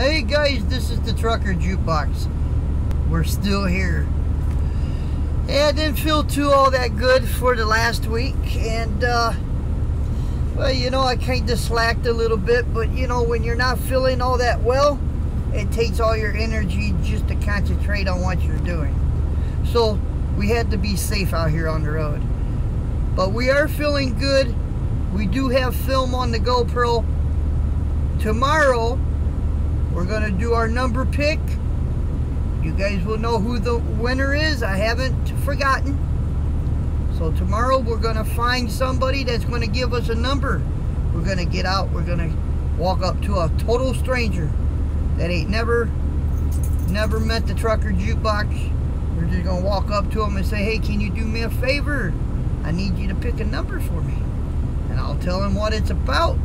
Hey guys, this is the Trucker Jukebox. We're still here. Yeah, I didn't feel too all that good for the last week, and uh, well, you know, I kind of slacked a little bit, but you know, when you're not feeling all that well, it takes all your energy just to concentrate on what you're doing. So we had to be safe out here on the road. But we are feeling good. We do have film on the GoPro. Tomorrow, going to do our number pick. You guys will know who the winner is. I haven't forgotten. So tomorrow we're going to find somebody that's going to give us a number. We're going to get out. We're going to walk up to a total stranger that ain't never, never met the trucker jukebox. We're just going to walk up to them and say, hey, can you do me a favor? I need you to pick a number for me. And I'll tell him what it's about.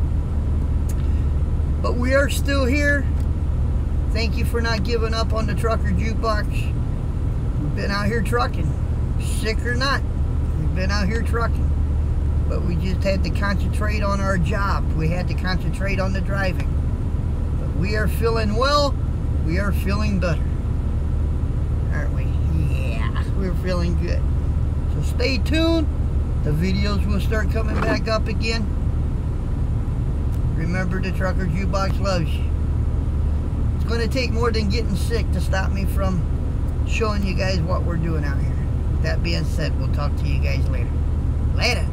But we are still here. Thank you for not giving up on the trucker jukebox. We've been out here trucking. Sick or not, we've been out here trucking. But we just had to concentrate on our job. We had to concentrate on the driving. But we are feeling well. We are feeling better. Aren't we? Yeah, we're feeling good. So stay tuned. The videos will start coming back up again. Remember the Trucker Jukebox loves you. Going to take more than getting sick to stop me from showing you guys what we're doing out here. That being said, we'll talk to you guys later. Later.